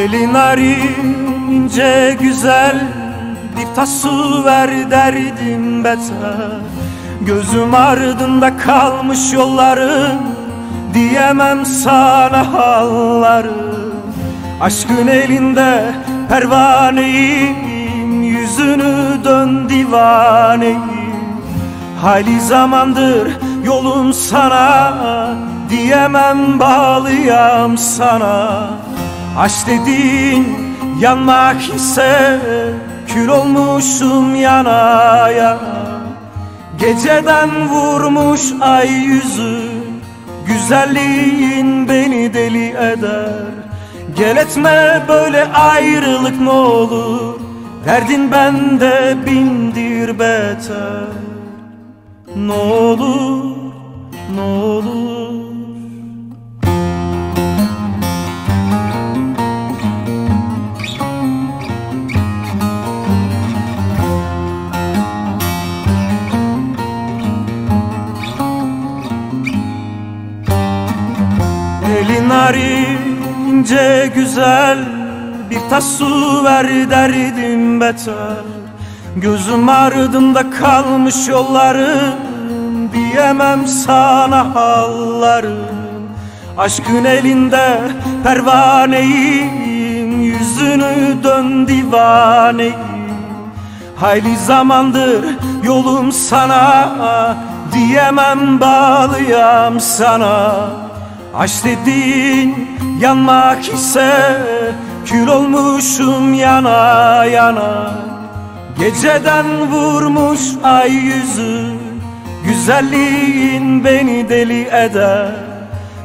Elin ince güzel Bir tas su ver derdim beter Gözüm ardında kalmış yolların Diyemem sana halları Aşkın elinde pervaneyim Yüzünü dön divaneyim. Hali zamandır yolum sana Diyemem bağlıyam sana Aşk dediğin yanmak ise Kül olmuşum yana yana Geceden vurmuş ay yüzü Güzelliğin beni deli eder. Gel etme böyle ayrılık ne olur Derdin bende bindir beter. Ne olur, ne olur Elin ince güzel Bir tas su ver derdim beter. Gözüm ardında kalmış yollarım Diyemem sana hallarım. Aşkın elinde pervaneyim Yüzünü dön divaneyim. Hayli zamandır yolum sana Diyemem bağlıyam sana Aşk dediğin yanmak ise Kül olmuşum yana yana. Geceden vurmuş ay yüzü Güzelliğin beni deli eder.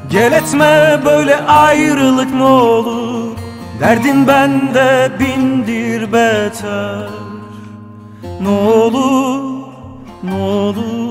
Gel etme böyle ayrılık ne olur Derdin bende bindir beter. Ne olur, ne olur